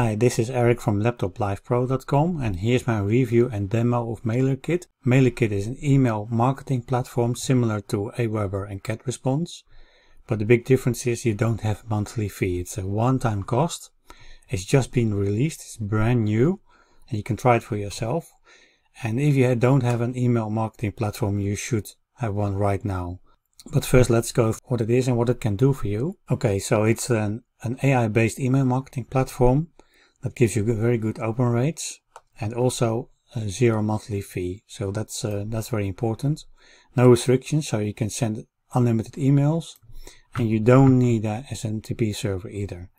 Hi, this is Eric from laptoplifepro.com and here's my review and demo of MailerKit. MailerKit is an email marketing platform similar to Aweber and GetResponse, but the big difference is you don't have a monthly fee. It's a one-time cost. It's just been released, it's brand new, and you can try it for yourself. And if you don't have an email marketing platform, you should have one right now. But first let's go what it is and what it can do for you. Okay, so it's an, an AI-based email marketing platform that gives you very good open rates and also a zero monthly fee. So that's uh, that's very important. No restrictions, so you can send unlimited emails and you don't need a SMTP server either.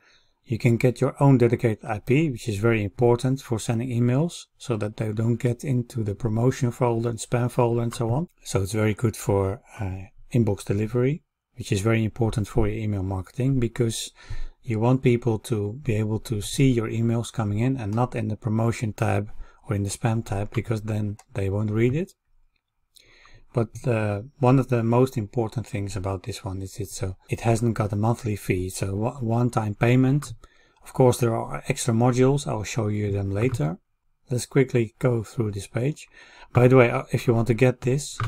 You can get your own dedicated IP, which is very important for sending emails so that they don't get into the promotion folder and spam folder and so on. So it's very good for uh, inbox delivery, which is very important for your email marketing because you want people to be able to see your emails coming in and not in the promotion tab or in the spam tab because then they won't read it. But uh, one of the most important things about this one is it so it hasn't got a monthly fee. so one-time payment. Of course, there are extra modules. I'll show you them later. Let's quickly go through this page. By the way, uh, if you want to get this,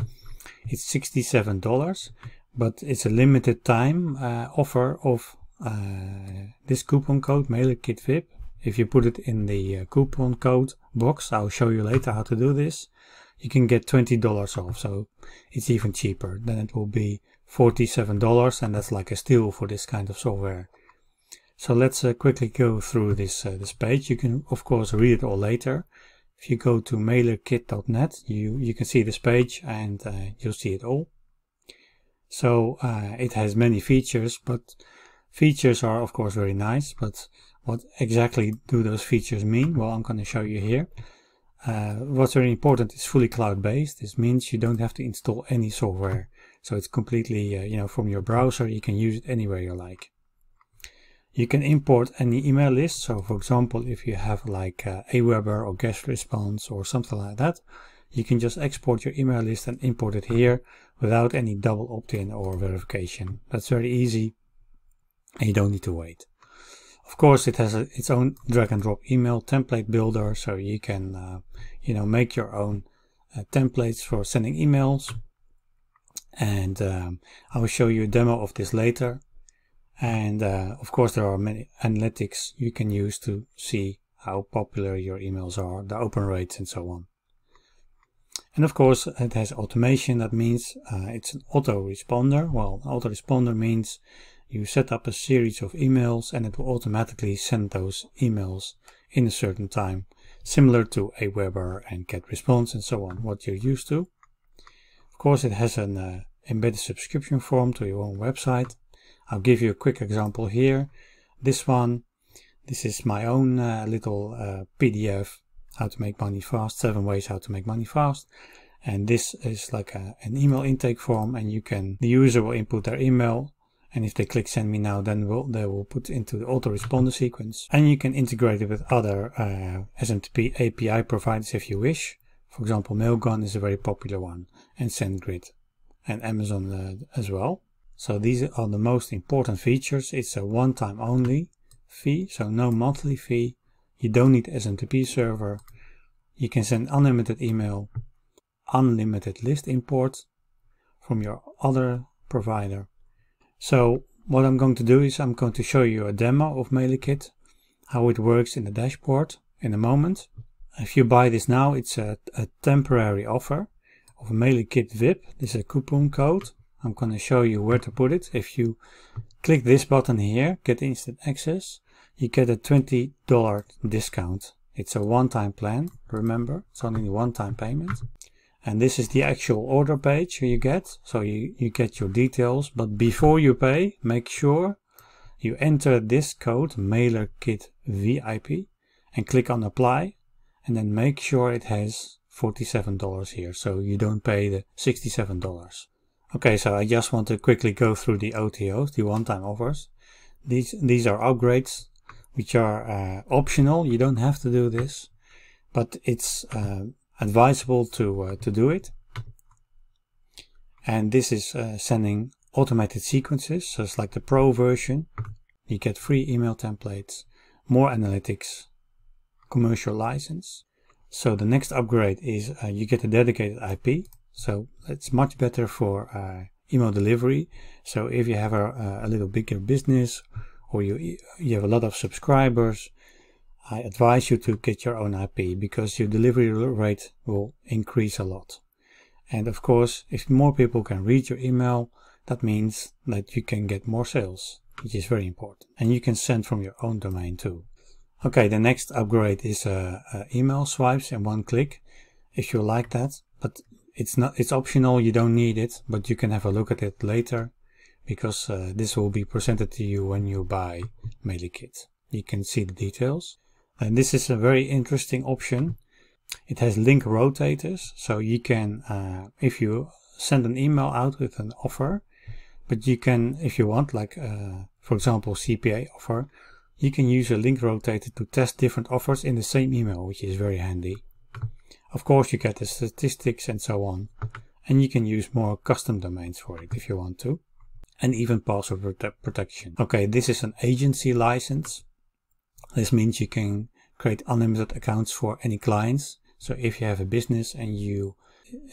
it's $67, but it's a limited time uh, offer of uh, this coupon code MailerKitVIP. If you put it in the uh, coupon code box, I'll show you later how to do this. You can get $20 off, so it's even cheaper. Then it will be $47 and that's like a steal for this kind of software. So let's uh, quickly go through this, uh, this page. You can of course read it all later. If you go to mailerkit.net, you, you can see this page and uh, you'll see it all. So it has many features, but Features are of course very nice, but what exactly do those features mean? Well, I'm going to show you here. Uh, what's very important is fully cloud-based. This means you don't have to install any software. So it's completely, uh, you know, from your browser, you can use it anywhere you like. You can import any email list. So for example, if you have like uh, Aweber or GetResponse or something like that, you can just export your email list and import it here without any double opt-in or verification. That's very easy and you don't need to wait. Of course, it has a, its own drag and drop email template builder, so you can, uh, you know, make your own uh, templates for sending emails. And um, I will show you a demo of this later. And uh, of course, there are many analytics you can use to see how popular your emails are, the open rates, and so on. And of course, it has automation. That means uh, it's an autoresponder. Well, autoresponder means you set up a series of emails and it will automatically send those emails in a certain time, similar to Aweber and GetResponse and so on, what you're used to. Of course, it has an uh, embedded subscription form to your own website. I'll give you a quick example here. This one, this is my own uh, little uh, PDF, how to make money fast, seven ways how to make money fast. And this is like a, an email intake form and you can, the user will input their email and if they click send me now then will they will put into the autoresponder sequence. And you can integrate it with other uh, SMTP API providers if you wish. For example Mailgun is a very popular one and SendGrid and Amazon uh, as well. So these are the most important features. It's a one-time only fee so no monthly fee. You don't need SMTP server. You can send unlimited email unlimited list import from your other provider so what I'm going to do is I'm going to show you a demo of MailerKit, how it works in the dashboard in a moment. If you buy this now, it's a, a temporary offer of MailerKit VIP. This is a coupon code. I'm going to show you where to put it. If you click this button here, get instant access, you get a $20 discount. It's a one-time plan, remember, it's only a one-time payment and this is the actual order page you get. So you, you get your details. But before you pay make sure you enter this code MailerKit VIP and click on apply. And then make sure it has $47 here. So you don't pay the $67 okay so I just want to quickly go through the OTOs the one-time offers. These these are upgrades which are uh, optional. You don't have to do this. But it's uh, advisable to, uh, to do it. And this is uh, sending automated sequences. So it's like the pro version. You get free email templates, more analytics, commercial license. So the next upgrade is uh, you get a dedicated IP. So it's much better for uh, email delivery. So if you have a, a little bigger business or you, you have a lot of subscribers, I advise you to get your own IP because your delivery rate will increase a lot. And of course, if more people can read your email, that means that you can get more sales, which is very important. And you can send from your own domain too. Okay, the next upgrade is uh, uh, email swipes in one click, if you like that. But it's not it's optional, you don't need it, but you can have a look at it later because uh, this will be presented to you when you buy MailerKit. You can see the details. And this is a very interesting option. It has link rotators, so you can, uh, if you send an email out with an offer, but you can, if you want, like uh, for example CPA offer, you can use a link rotator to test different offers in the same email, which is very handy. Of course, you get the statistics and so on, and you can use more custom domains for it if you want to, and even password prote protection. Okay, this is an agency license. This means you can create unlimited accounts for any clients. So if you have a business and you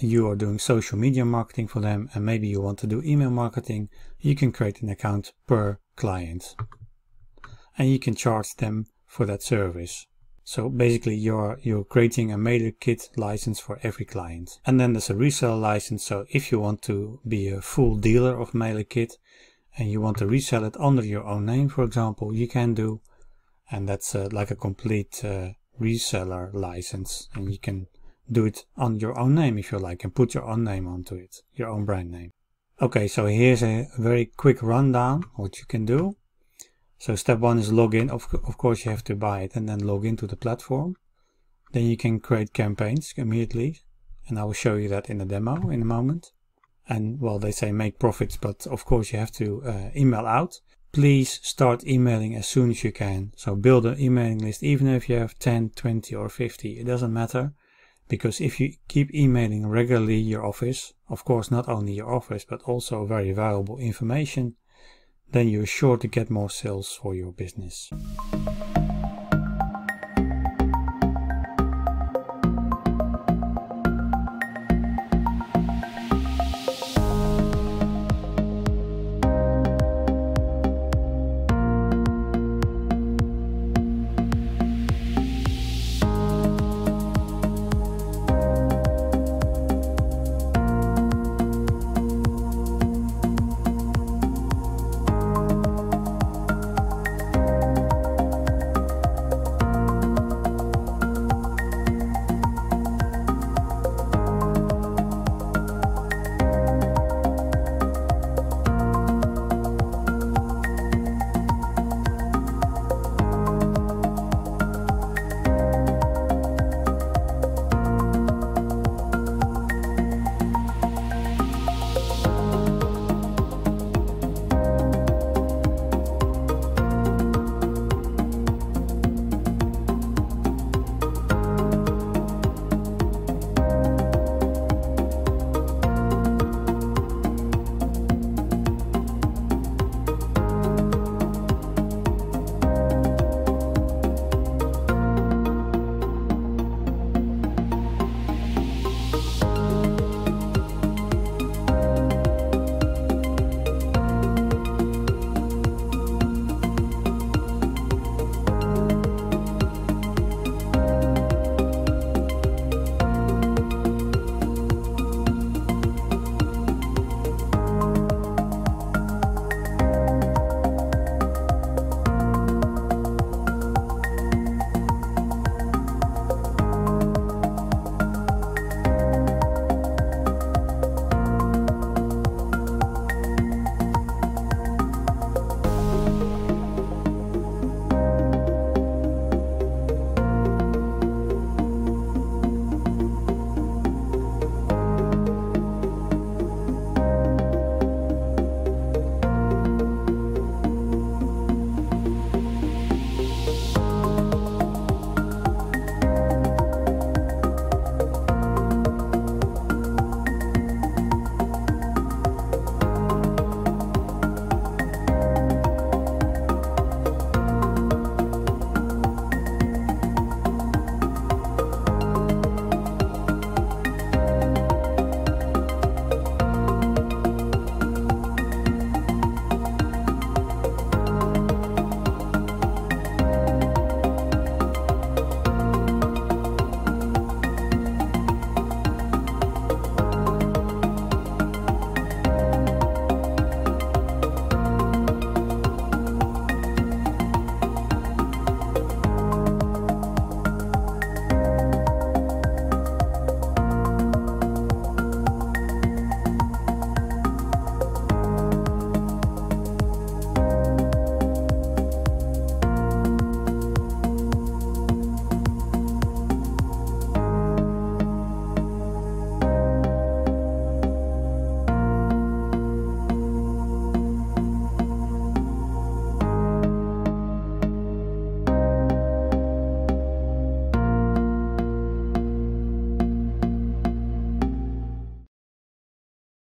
you are doing social media marketing for them and maybe you want to do email marketing, you can create an account per client. And you can charge them for that service. So basically you're you're creating a MailerKit license for every client. And then there's a reseller license. So if you want to be a full dealer of MailerKit and you want to resell it under your own name, for example, you can do and that's uh, like a complete uh, reseller license and you can do it on your own name if you like and put your own name onto it your own brand name. Okay so here's a very quick rundown what you can do. So step one is login. Of, of course you have to buy it and then log into the platform. Then you can create campaigns immediately and I will show you that in a demo in a moment. And well they say make profits but of course you have to uh, email out please start emailing as soon as you can. So build an emailing list, even if you have 10, 20 or 50, it doesn't matter. Because if you keep emailing regularly your office, of course not only your office, but also very valuable information, then you're sure to get more sales for your business.